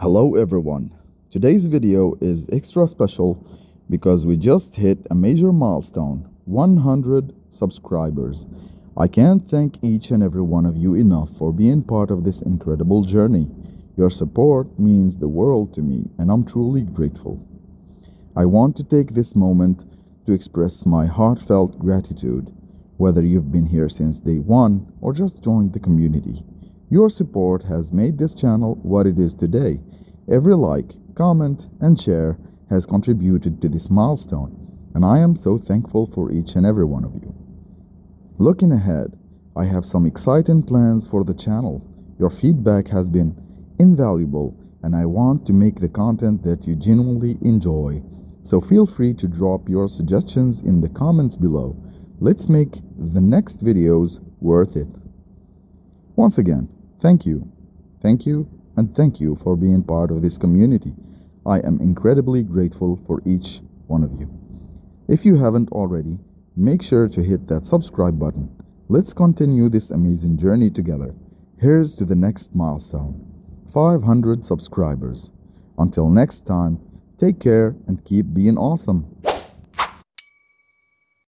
Hello everyone. Today's video is extra special because we just hit a major milestone 100 subscribers. I can't thank each and every one of you enough for being part of this incredible journey. Your support means the world to me and I'm truly grateful. I want to take this moment to express my heartfelt gratitude, whether you've been here since day one or just joined the community. Your support has made this channel what it is today. Every like, comment, and share has contributed to this milestone, and I am so thankful for each and every one of you. Looking ahead, I have some exciting plans for the channel. Your feedback has been invaluable, and I want to make the content that you genuinely enjoy. So feel free to drop your suggestions in the comments below. Let's make the next videos worth it. Once again, Thank you, thank you, and thank you for being part of this community. I am incredibly grateful for each one of you. If you haven't already, make sure to hit that subscribe button. Let's continue this amazing journey together. Here's to the next milestone 500 subscribers. Until next time, take care and keep being awesome.